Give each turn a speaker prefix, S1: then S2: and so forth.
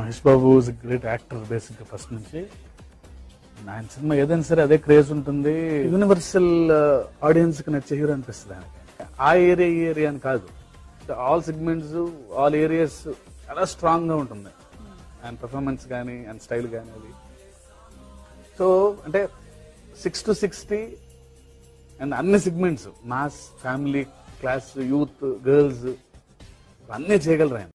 S1: Mahesh Babu is great actor basic first నుంచి. ఆయన cinema ఏదైనా సరే అదే క్రేజ్ ఉంటుంది. యూనివర్సల్ ఆడియన్స్ uh, కి నచ్చే హీరో అనిపిస్తుంది ఆయనకి. ఆ ఏరియా ఈ ఏరియా అని కాదు. ఆల్ సెగ్మెంట్స్ ఆల్ ఏరియాస్ చాలా స్ట్రాంగ్గా ఉంటుంది. ఆయన పర్ఫార్మెన్స్ కానీ ఆయన స్టైల్ కానీ అది. సో అంటే సిక్స్ టు సిక్స్టీ అండ్ అన్ని segments mass family class youth girls అన్నీ చేయగలరు ఆయన.